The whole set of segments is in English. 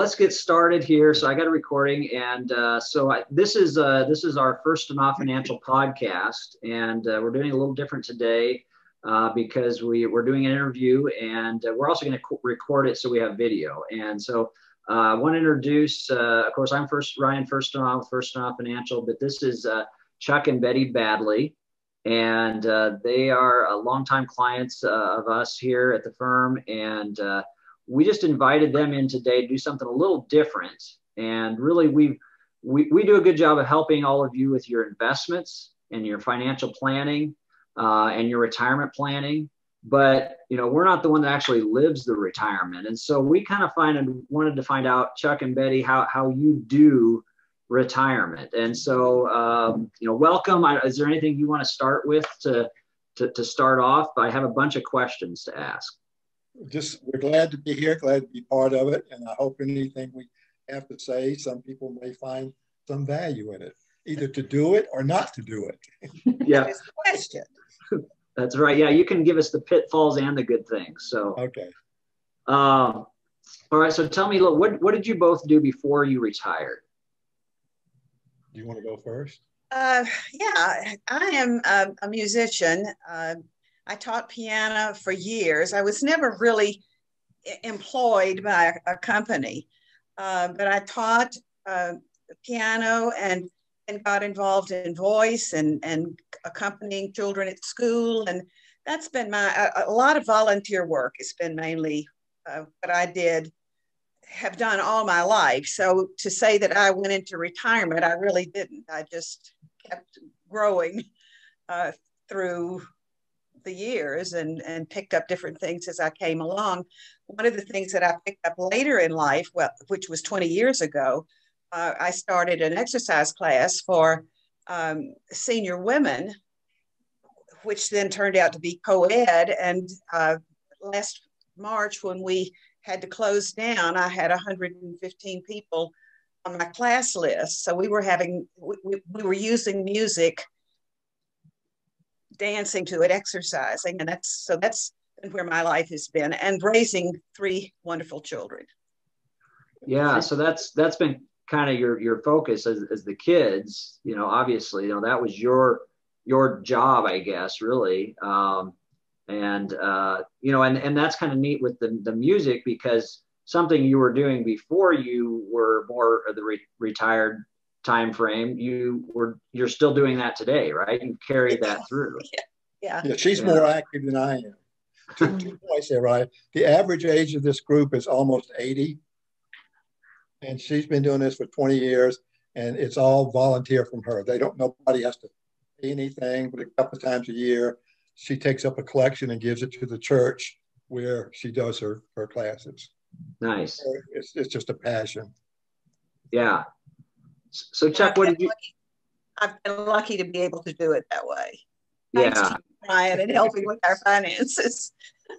let's get started here. So I got a recording, and uh, so I, this is uh, this is our Furstenau Financial podcast, and uh, we're doing a little different today uh, because we we're doing an interview, and uh, we're also going to co- record it so we have video. And so uh, I want to introduce, of course, I'm first Ryan Furstenau Financial, but this is Chuck and Betty Baddley and they are longtime clients of us here at the firm. And we just invited them in today to do something a little different. And really, we we we do a good job of helping all of you with your investments and your financial planning uh, and your retirement planning. But you know, we're not the one that actually lives the retirement. And so we kind of find and wanted to find out, Chuck and Betty, how how you do retirement. And so, um, you know, welcome. Is there anything you want to start with to, to, to start off? I have a bunch of questions to ask just we're glad to be here, glad to be part of it, and I hope anything we have to say, some people may find some value in it, either to do it or not to do it. yeah. question. That's right. Yeah, you can give us the pitfalls and the good things. So okay. Um, all right. So tell me, look, what what did you both do before you retired? Do you want to go first? Uh, yeah, I am a, a musician. Uh, I taught piano for years. I was never really employed by a, company, uh, but I taught uh, piano and and got involved in voice and and accompanying children at school, and that's been my a, a lot of volunteer work. It's been mainly uh, what I did have done all my life. So to say that I went into retirement, I really didn't. I just kept growing uh, through the years and, and picked up different things as I came along. One of the things that I picked up later in life, well, which was 20 years ago, uh, I started an exercise class for um, senior women, which then turned out to be co ed. And uh, last March, when we had to close down, I had 115 people on my class list. So we were having, we, we were using music dancing to it, exercising, and that's so that's where my life has been, and raising three wonderful children. Yeah, so that's that's been kind of your your focus as, as the kids. You know, obviously, you know that was your your job, I guess, really. Um, and uh, you know, and and that's kind of neat with the the music because something you were doing before you were more of the re- retired time frame you were you're still doing that today right? You carried that through. Yeah. Yeah, she's yeah. more active than i am. Two, mm-hmm. two points there right the average age of this group is almost 80 and she's been doing this for 20 years and it's all volunteer from her. They don't nobody has to pay anything but a couple of times a year she takes up a collection and gives it to the church where she does her her classes. Nice. It's, it's just a passion. Yeah so, Chuck, what did you? Lucky, I've been lucky to be able to do it that way. Yeah, Ryan, and helping with our finances.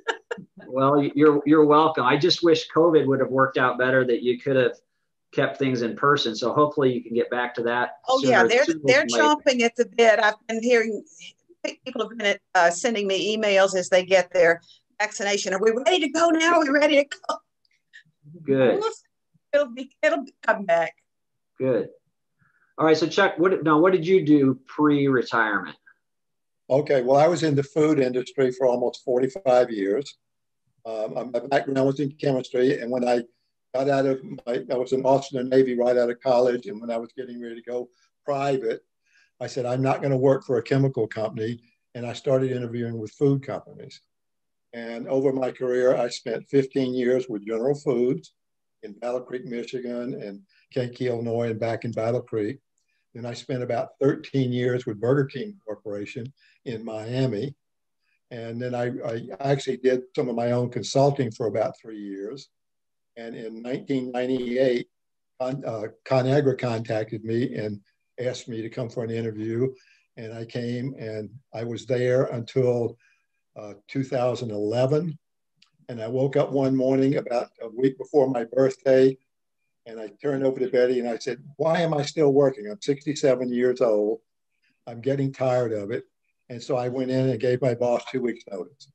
well, you're you're welcome. I just wish COVID would have worked out better that you could have kept things in person. So hopefully you can get back to that. Oh yeah, they're they're chomping at the bit. I've been hearing people have been uh, sending me emails as they get their vaccination. Are we ready to go now? Are we ready to go? Good. It'll be it'll come back. Good. All right, so Chuck, what now? What did you do pre-retirement? Okay, well, I was in the food industry for almost 45 years. Um, my background was in chemistry, and when I got out of my, I was in the Navy right out of college, and when I was getting ready to go private, I said I'm not going to work for a chemical company, and I started interviewing with food companies. And over my career, I spent 15 years with General Foods in Battle Creek, Michigan, and Kankakee, Illinois, and back in Battle Creek. Then I spent about 13 years with Burger King Corporation in Miami. And then I, I actually did some of my own consulting for about three years. And in 1998, uh, ConAgra contacted me and asked me to come for an interview. And I came and I was there until uh, 2011. And I woke up one morning about a week before my birthday and I turned over to Betty and I said, Why am I still working? I'm 67 years old. I'm getting tired of it. And so I went in and gave my boss two weeks' notice.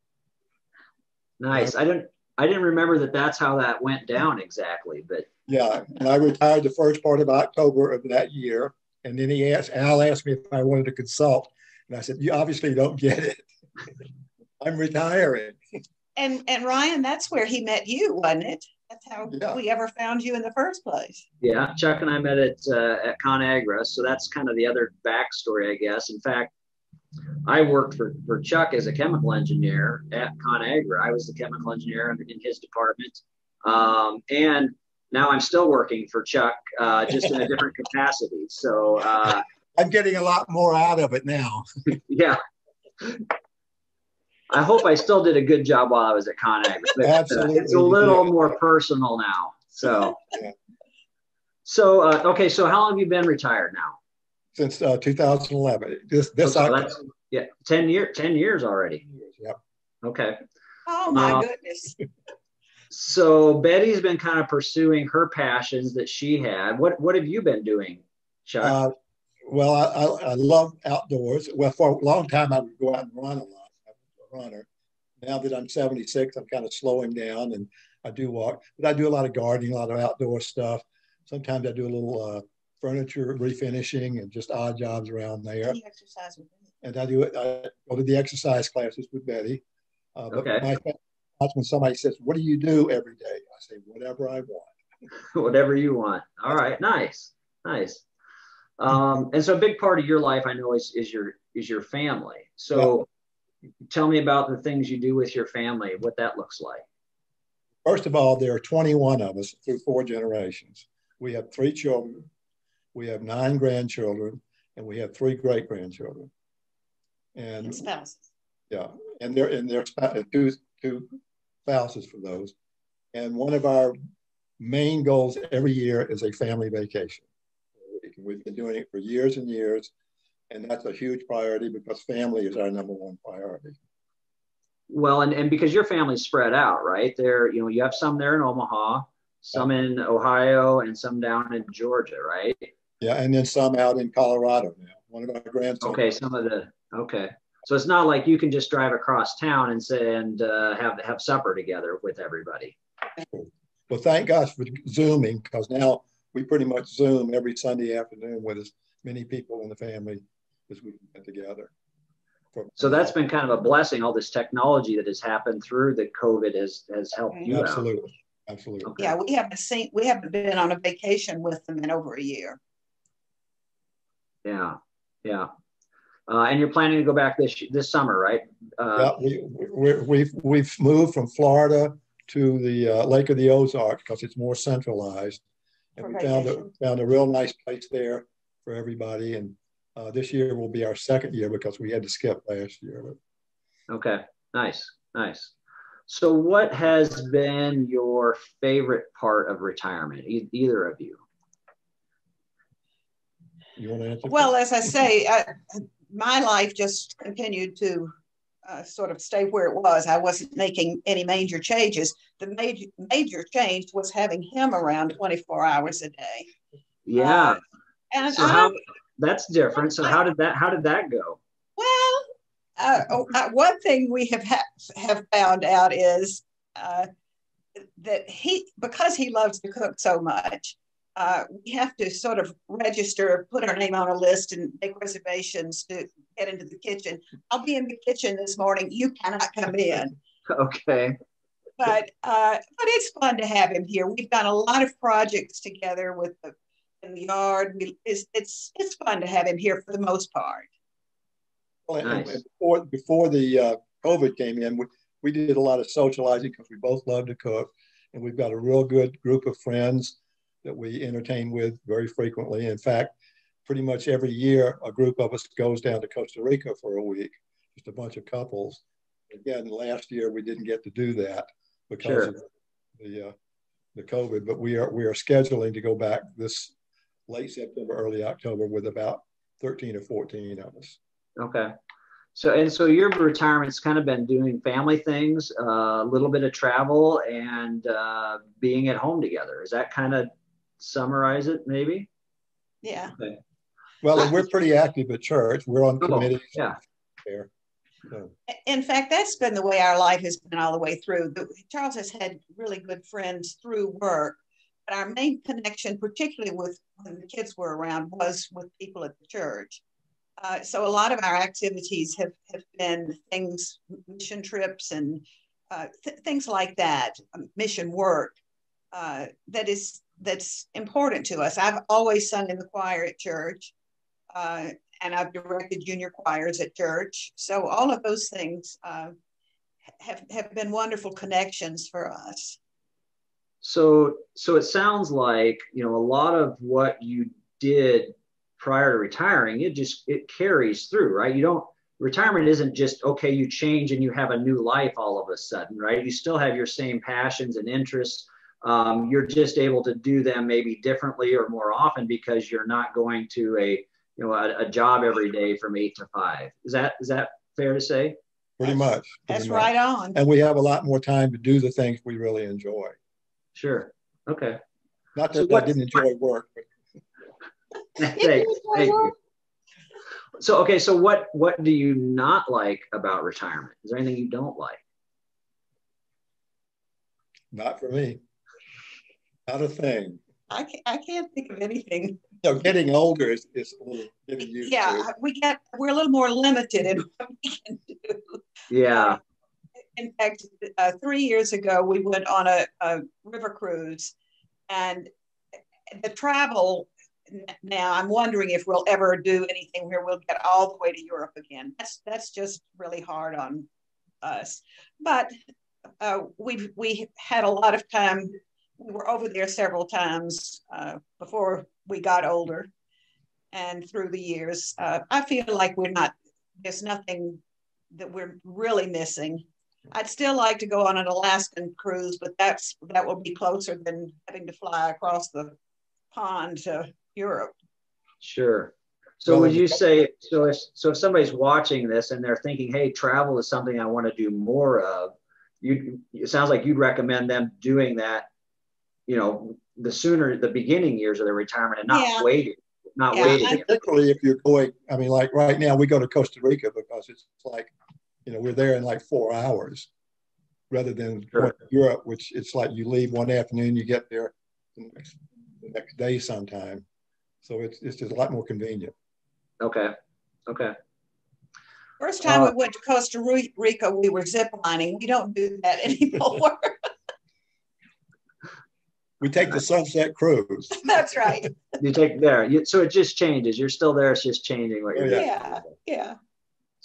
Nice. I didn't I didn't remember that that's how that went down exactly, but Yeah, and I retired the first part of October of that year. And then he asked, Al asked me if I wanted to consult. And I said, You obviously don't get it. I'm retiring. And and Ryan, that's where he met you, wasn't it? That's how yeah. we ever found you in the first place. Yeah, Chuck and I met at uh, at ConAgra, so that's kind of the other backstory, I guess. In fact, I worked for, for Chuck as a chemical engineer at ConAgra. I was the chemical engineer in, in his department, um, and now I'm still working for Chuck, uh, just in a different capacity. So uh, I'm getting a lot more out of it now. yeah. I hope I still did a good job while I was at ConAgra. But, Absolutely. Uh, it's a little more personal now. So, yeah. so uh, okay. So how long have you been retired now? Since uh, 2011. This this so yeah, 10 year 10 years already. Yep. Okay. Oh my uh, goodness. So Betty's been kind of pursuing her passions that she had. What what have you been doing, Chuck? Uh, well, I, I, I, love outdoors. Well, for a long time, I would go out and run a lot. I was a runner. Now that I'm 76, I'm kind of slowing down and I do walk, but I do a lot of gardening, a lot of outdoor stuff. Sometimes I do a little uh, furniture refinishing and just odd jobs around there. And I do it. I go to the exercise classes with Betty. Uh, but okay. my, that's when somebody says, "What do you do every day?" I say, "Whatever I want." Whatever you want. All right, nice, nice. Um, and so a big part of your life, I know, is, is your is your family. So, yeah. Tell me about the things you do with your family. What that looks like. First of all, there are 21 of us through four generations. We have three children, we have nine grandchildren, and we have three great grandchildren. And, and spouses. Yeah, and they're and they're uh, two two spouses for those. And one of our main goals every year is a family vacation. We've been doing it for years and years, and that's a huge priority because family is our number one priority. Well, and, and because your family's spread out, right? There, you know, you have some there in Omaha, some in Ohio, and some down in Georgia, right? Yeah, and then some out in Colorado now. One of our grandsons. Okay, some of the okay. So it's not like you can just drive across town and say and uh, have have supper together with everybody. Well, thank God for zooming because now we pretty much zoom every Sunday afternoon with as many people in the family as we can get together. So that's been kind of a blessing. All this technology that has happened through the COVID has has helped you absolutely, out. absolutely. Okay. Yeah, we haven't seen we haven't been on a vacation with them in over a year. Yeah, yeah. Uh, and you're planning to go back this this summer, right? Uh, yeah, we, we, we've we've moved from Florida to the uh, Lake of the Ozarks because it's more centralized, and we found a found a real nice place there for everybody. And uh, this year will be our second year because we had to skip last year. Okay, nice, nice. So, what has been your favorite part of retirement? E- either of you? You want to answer? Well, as I say, I, my life just continued to uh, sort of stay where it was. I wasn't making any major changes. The major major change was having him around 24 hours a day. Yeah. Uh, and so how, that's different. So how did that how did that go? Well, uh, oh, uh one thing we have ha- have found out is uh, that he because he loves to cook so much uh, we have to sort of register, put our name on a list, and make reservations to get into the kitchen. I'll be in the kitchen this morning. You cannot come in. Okay. But uh, but it's fun to have him here. We've done a lot of projects together with the in the yard. We, it's, it's it's fun to have him here for the most part. Well, nice. and before before the uh, COVID came in, we, we did a lot of socializing because we both love to cook, and we've got a real good group of friends that we entertain with very frequently. In fact, pretty much every year, a group of us goes down to Costa Rica for a week, just a bunch of couples. Again, last year we didn't get to do that because sure. of the uh, the COVID, but we are we are scheduling to go back this late September, early October with about 13 or 14 of us. Okay. So and so your retirement's kind of been doing family things, uh, a little bit of travel, and uh, being at home together. Is that kind of summarize it, maybe? Yeah. Okay. Well, we're pretty active at church. We're on cool. committees. Yeah. There. So. In fact, that's been the way our life has been all the way through. Charles has had really good friends through work, but our main connection, particularly with when the kids were around, was with people at the church. Uh, so a lot of our activities have, have been things, mission trips and uh, th- things like that, um, mission work uh, that is that's important to us. I've always sung in the choir at church, uh, and I've directed junior choirs at church. So all of those things uh, have have been wonderful connections for us. So so it sounds like you know a lot of what you did prior to retiring, it just it carries through, right? You don't retirement isn't just okay, you change and you have a new life all of a sudden, right? You still have your same passions and interests. Um, you're just able to do them maybe differently or more often because you're not going to a you know a, a job every day from eight to five. Is that is that fair to say? Pretty much. Pretty That's much. right on. And we have a lot more time to do the things we really enjoy. Sure. Okay. Not So that I didn't enjoy work, but Thank, thank you. So okay, so what what do you not like about retirement? Is there anything you don't like? not for me. Not a thing. I can't, I can't think of anything. You know, getting older is, is a little getting used Yeah, to. we get we're a little more limited in what we can do. Yeah. In fact, uh, three years ago, we went on a, a river cruise, and the travel now I'm wondering if we'll ever do anything where we'll get all the way to Europe again. That's that's just really hard on us. But uh, we we had a lot of time. We were over there several times uh, before we got older, and through the years, uh, I feel like we're not. There's nothing that we're really missing. I'd still like to go on an Alaskan cruise, but that's that will be closer than having to fly across the pond to Europe. Sure. So would you say so if so if somebody's watching this and they're thinking, hey, travel is something I want to do more of, you it sounds like you'd recommend them doing that, you know, the sooner the beginning years of their retirement and not Yeah. waiting, not Yeah, waiting. I- Particularly if you're going, I mean, like right now, we go to Costa Rica because it's like, you know, we're there in like four hours rather than Sure. going to Europe, which it's like you leave one afternoon, you get there the next, the next day sometime. So it's, it's just a lot more convenient. Okay. Okay. First time Uh, we went to Costa Rica, we were ziplining. We don't do that anymore. We take the sunset cruise. That's right. You take there. You, so it just changes. You're still there. It's just changing what you're Oh, doing. Yeah, yeah.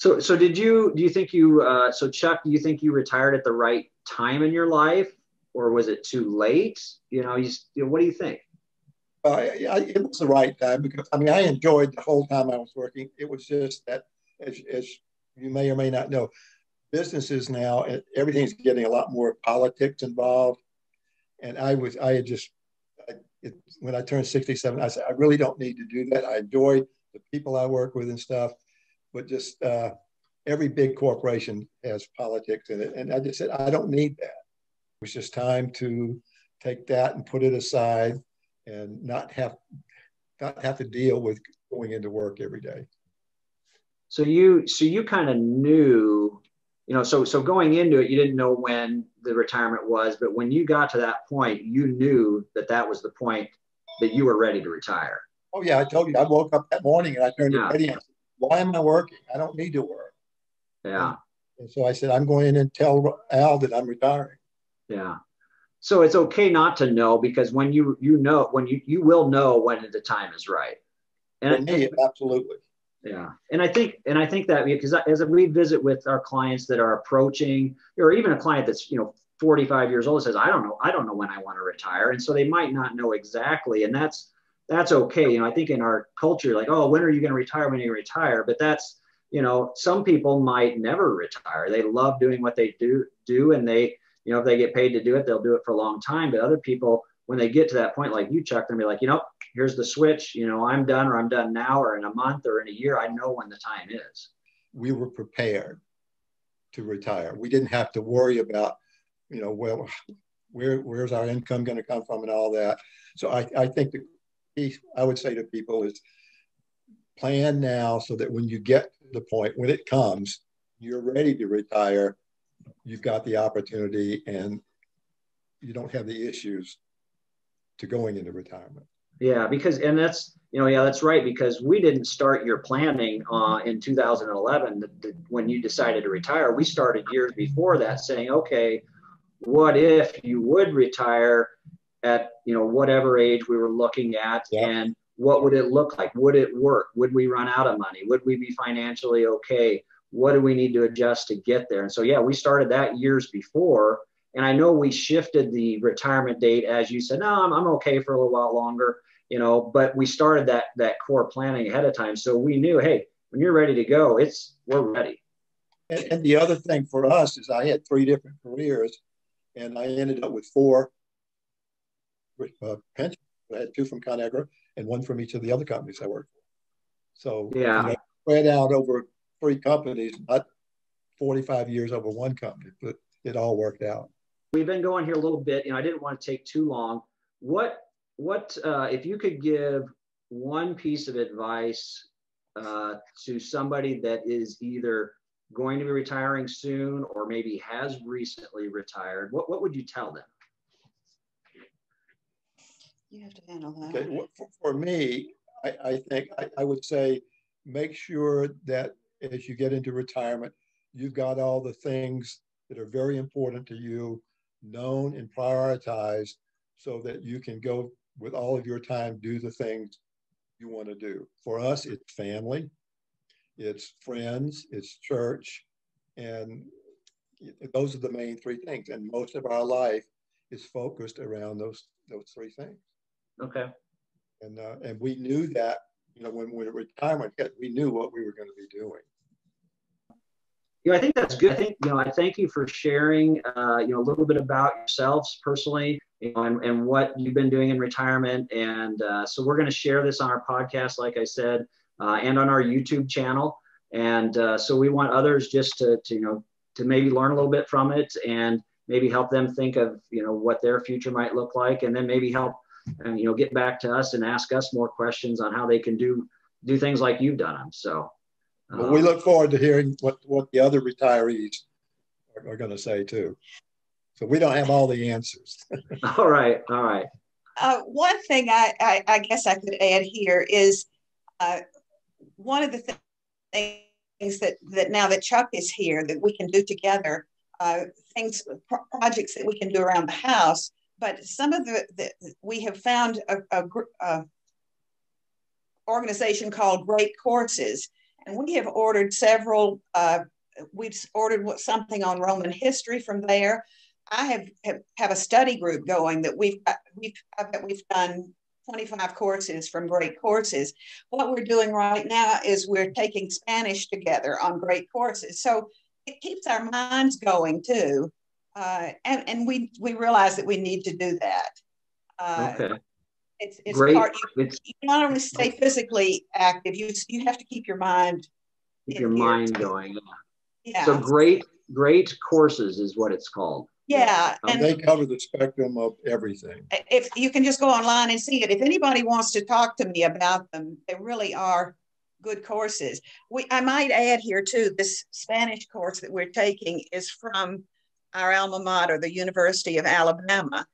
So, so did you? Do you think you? Uh, so, Chuck, do you think you retired at the right time in your life, or was it too late? You know, you, you know, what do you think? Uh, I, it was the right time because I mean I enjoyed the whole time I was working. It was just that, as, as you may or may not know, businesses now e- everything's getting a lot more politics involved, and I was I had just I, it, when I turned sixty seven, I said I really don't need to do that. I enjoy the people I work with and stuff, but just uh, every big corporation has politics in it, and I just said I don't need that. It was just time to take that and put it aside and not have not have to deal with going into work every day. So you, so you kind of knew, you know, so so going into it, you didn't know when the retirement was, but when you got to that point, you knew that that was the point that you were ready to retire. Oh yeah, I told you I woke up that morning and I turned Yeah. to Eddie and "Why am I working? I don't need to work." Yeah. And so I said, "I'm going in and tell Al that I'm retiring." Yeah. So it's okay not to know because when you you know when you you will know when the time is right. And, me, absolutely. Yeah, and I think and I think that because as we visit with our clients that are approaching, or even a client that's you know 45 years old says, I don't know, I don't know when I want to retire, and so they might not know exactly, and that's that's okay. You know, I think in our culture, like, oh, when are you going to retire? When are you retire? But that's you know, some people might never retire. They love doing what they do do, and they you know if they get paid to do it, they'll do it for a long time. But other people, when they get to that point, like you, Chuck, they'll be like, you know, here's the switch. You know, I'm done, or I'm done now, or in a month, or in a year. I know when the time is. We were prepared to retire. We didn't have to worry about, you know, well, where where's our income going to come from and all that. So I, I think the key I would say to people is plan now so that when you get to the point when it comes, you're ready to retire. You've got the opportunity and you don't have the issues to going into retirement. Yeah, because and that's you know yeah that's right because we didn't start your planning uh, in 2011 the, the, when you decided to retire. We started years before that saying, okay, what if you would retire at you know whatever age we were looking at yeah. and what would it look like? Would it work? Would we run out of money? Would we be financially okay? What do we need to adjust to get there? And so yeah, we started that years before and I know we shifted the retirement date, as you said, no, I'm, I'm okay for a little while longer, you know, but we started that, that core planning ahead of time. So we knew, hey, when you're ready to go, it's, we're ready. And, and the other thing for us is I had three different careers and I ended up with four uh, pensions. I had two from ConAgra and one from each of the other companies I worked for. So yeah, you know, spread out over three companies, not 45 years over one company, but it all worked out. We've been going here a little bit. You know, I didn't want to take too long. What what uh, if you could give one piece of advice uh, to somebody that is either going to be retiring soon or maybe has recently retired? What what would you tell them? You have to handle that. Okay. For, for me, I, I think I, I would say make sure that as you get into retirement, you've got all the things that are very important to you known and prioritized so that you can go with all of your time do the things you want to do. For us, it's family, it's friends, it's church, and those are the main three things. And most of our life is focused around those those three things. Okay. And uh, and we knew that you know when when retirement hit, we knew what we were going to be doing you I think that's good. I think, you know, I thank you for sharing, uh, you know, a little bit about yourselves personally you know, and, and what you've been doing in retirement. And uh, so we're going to share this on our podcast, like I said, uh, and on our YouTube channel. And uh, so we want others just to, to, you know, to maybe learn a little bit from it and maybe help them think of, you know, what their future might look like. And then maybe help, and, you know, get back to us and ask us more questions on how they can do, do things like you've done them. So, but we um, look forward to hearing what, what the other retirees are, are going to say too. So we don't have all the answers. all right, all right. Uh, one thing I, I, I, guess I could add here is uh, one of the th- things that, that now that Chuck is here that we can do together, uh, things, pro- projects that we can do around the house. But some of the, the we have found a, a, a organization called Great Courses and we have ordered several, uh, we've ordered something on Roman history from there. I have, have, have a study group going that we've, we've, I we've done 25 courses from great courses. What we're doing right now is we're taking Spanish together on great courses. So it keeps our minds going too. Uh, and, and we, we realize that we need to do that. Uh, okay. It's, it's Great. Part, you, it's, you not only stay physically active, you you have to keep your mind keep your mind too. going. Yeah. So great, great courses is what it's called. Yeah, um, and they cover the spectrum of everything. If you can just go online and see it. If anybody wants to talk to me about them, they really are good courses. We I might add here too, this Spanish course that we're taking is from our alma mater, the University of Alabama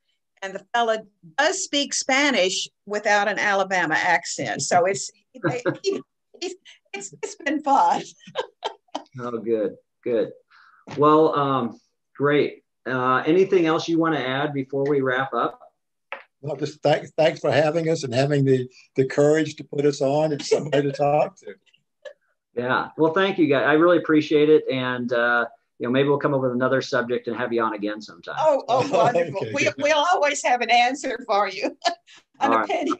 and the fella does speak Spanish without an Alabama accent. So it's it's, it's been fun. oh, good, good. Well, um, great. Uh, anything else you want to add before we wrap up? Well, just thanks, thanks for having us and having the the courage to put us on and somebody to talk to. Yeah. Well, thank you guys. I really appreciate it. And uh, you know, maybe we'll come up with another subject and have you on again sometime. Oh, oh, wonderful. okay, we, we'll always have an answer for you, an all opinion.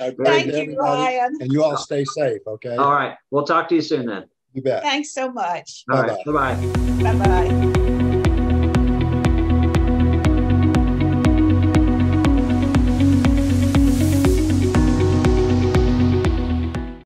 Right. Thank you, Ryan. And you all stay safe, okay? All right. We'll talk to you soon then. You bet. Thanks so much. All bye right. Bye-bye. Bye-bye.